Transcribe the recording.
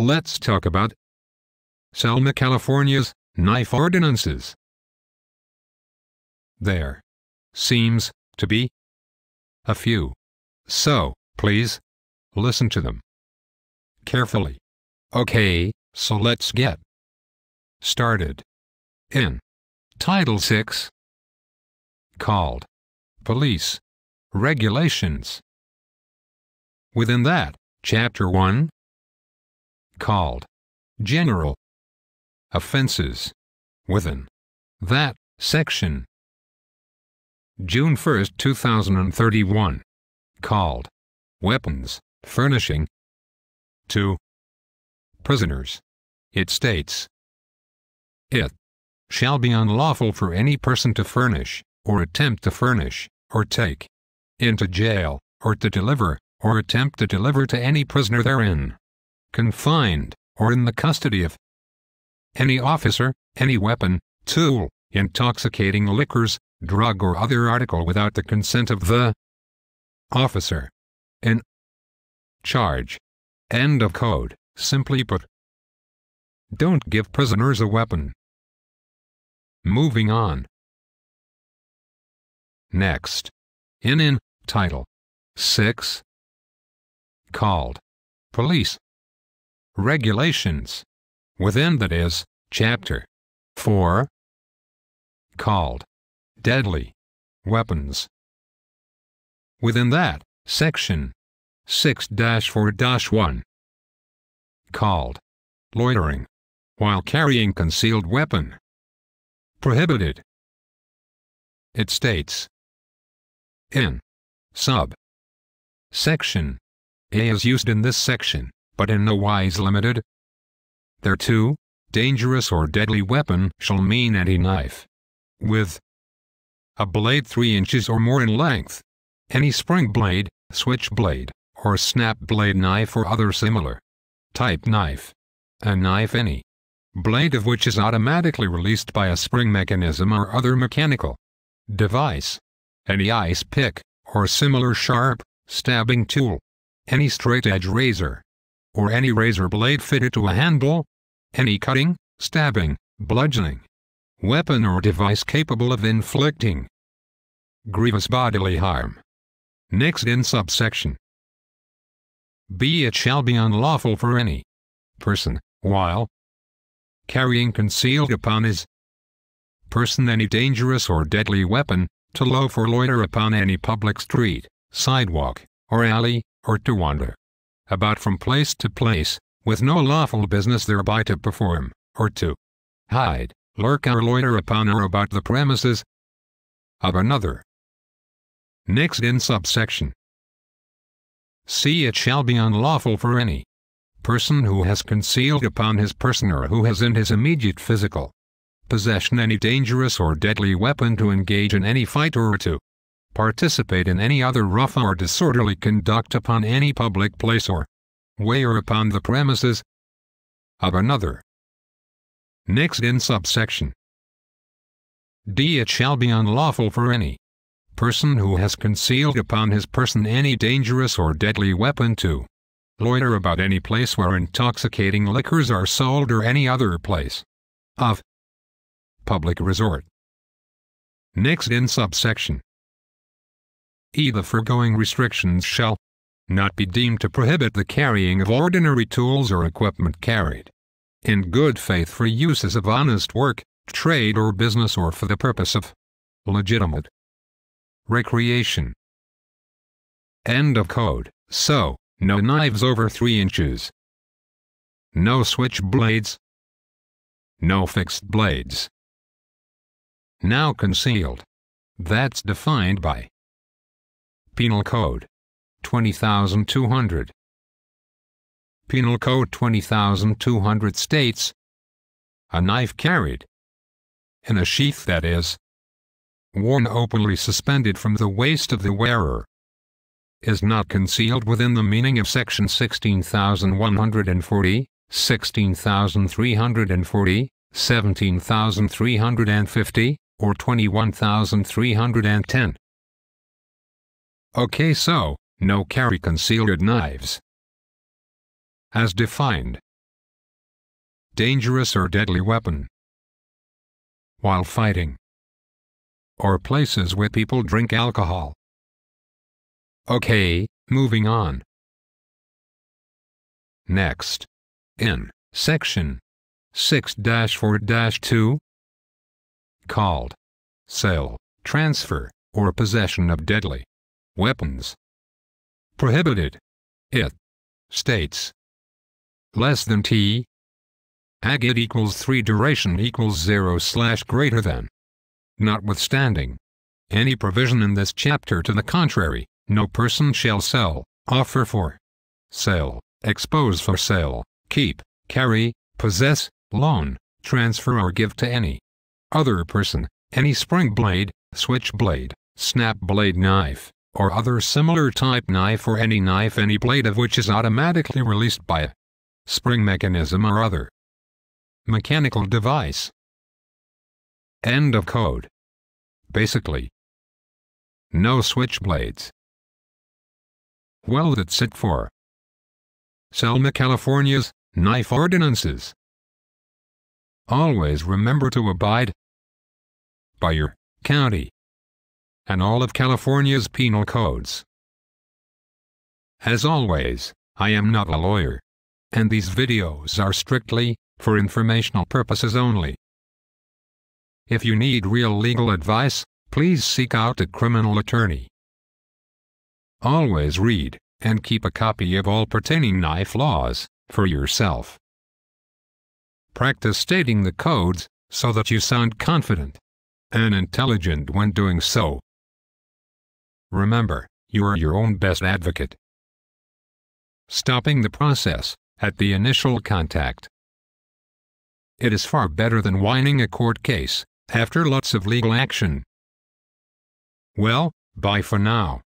let's talk about Selma, California's knife ordinances. There seems to be a few. So, please, listen to them carefully. Okay, so let's get started. In Title 6, called Police Regulations. Within that, Chapter 1, called General Offenses. Within that section, June 1, 2031, called Weapons Furnishing to prisoners. It states, It shall be unlawful for any person to furnish, or attempt to furnish, or take into jail, or to deliver, or attempt to deliver to any prisoner therein, confined, or in the custody of any officer, any weapon, tool, intoxicating liquors, drug or other article without the consent of the officer in charge. End of code. Simply put, don't give prisoners a weapon. Moving on. Next. In in title 6 called Police Regulations. Within that is Chapter 4 called Deadly Weapons. Within that, Section 6 4 1 called Loitering while carrying concealed weapon. Prohibited. It states in sub section A is used in this section, but in no wise limited. Thereto, dangerous or deadly weapon shall mean any knife with a blade 3 inches or more in length, any spring blade, switch blade, or snap blade knife or other similar type knife. A knife any blade of which is automatically released by a spring mechanism or other mechanical device. Any ice pick, or similar sharp, stabbing tool. Any straight edge razor. Or any razor blade fitted to a handle. Any cutting, stabbing, bludgeoning, weapon or device capable of inflicting grievous bodily harm. Next in subsection B. It shall be unlawful for any person, while carrying concealed upon his person any dangerous or deadly weapon, to loaf or loiter upon any public street, sidewalk, or alley, or to wander about from place to place, with no lawful business thereby to perform, or to hide, lurk or loiter upon or about the premises of another. Next in subsection C It shall be unlawful for any person who has concealed upon his person or who has in his immediate physical possession any dangerous or deadly weapon to engage in any fight or to participate in any other rough or disorderly conduct upon any public place or way or upon the premises of another. Next in subsection D. It shall be unlawful for any person who has concealed upon his person any dangerous or deadly weapon to loiter about any place where intoxicating liquors are sold or any other place of public resort. Next in subsection E. The foregoing restrictions shall not be deemed to prohibit the carrying of ordinary tools or equipment carried in good faith for uses of honest work, trade or business or for the purpose of legitimate recreation. End of code. So, no knives over 3 inches. No switch blades. No fixed blades. Now concealed. That's defined by Penal Code 20200. Penal Code 20200 states a knife carried in a sheath that is worn openly suspended from the waist of the wearer is not concealed within the meaning of section 16140, 16340, 17350, or 21310. Okay so, no carry concealed knives. As defined. Dangerous or deadly weapon. While fighting. Or places where people drink alcohol. Okay, moving on. Next, in. Section. 6 4 2, called. Sale, transfer, or possession of deadly weapons. Prohibited. It states less than T agate equals 3 duration equals 0 slash greater than. Notwithstanding any provision in this chapter to the contrary, no person shall sell, offer for sale, expose for sale, keep, carry, possess, loan, transfer or give to any other person, any spring blade, switch blade, snap blade knife, or other similar type knife or any knife any blade of which is automatically released by a spring mechanism or other mechanical device. End of code. Basically, no switchblades. Well that's it for Selma, California's knife ordinances. Always remember to abide by your county and all of California's penal codes. As always, I am not a lawyer, and these videos are strictly for informational purposes only. If you need real legal advice, please seek out a criminal attorney. Always read and keep a copy of all pertaining knife laws for yourself. Practice stating the codes so that you sound confident and intelligent when doing so. Remember, you are your own best advocate. Stopping the process at the initial contact. It is far better than whining a court case after lots of legal action. Well, bye for now.